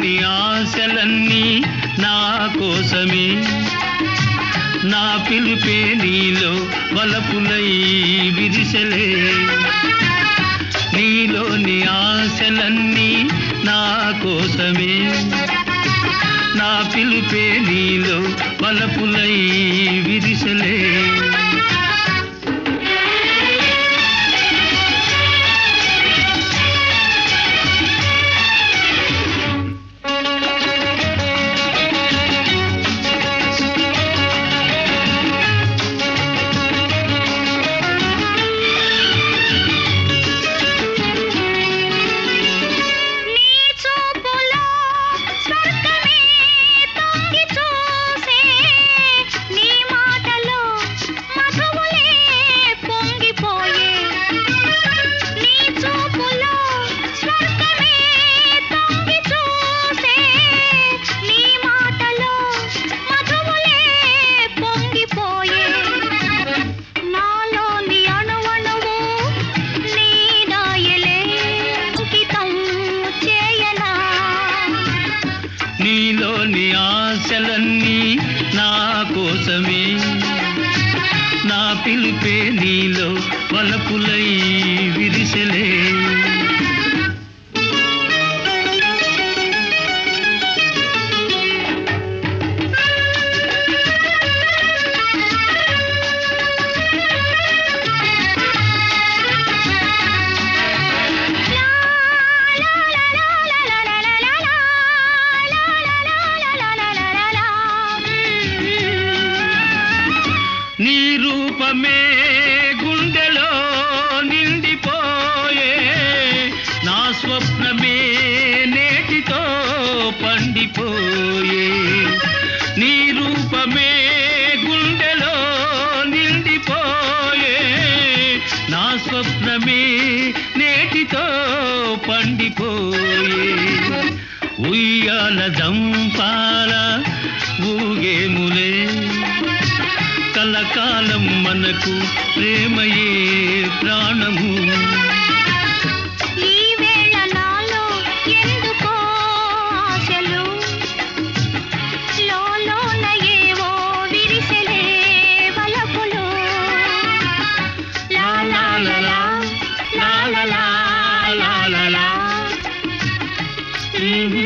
నీ ఆశలన్నీ నా కోసమే. నా పిలుపే నీలో వలపులై విరిసలే. నీలోని ఆశలన్నీ నా కోసమే. నా పిలుపే నీలో వలపులై విరిసలే. ఆశలన్నీ నా కోసమే. నా పిలిపే నీలో వలపులై విరిసలే. నీ రూపమే గుండెలో నిండిపోయే. నా స్వప్నమే నేటితో పండిపోయే. నీ రూపమే గుండెలో నిండిపోయే. నా స్వప్నమే నేటితో పండిపోయే. ఉయ్యాల దంపాల ఊగే ములే కాలం మనకు ప్రేమయే ప్రాణము. Mm-hmm.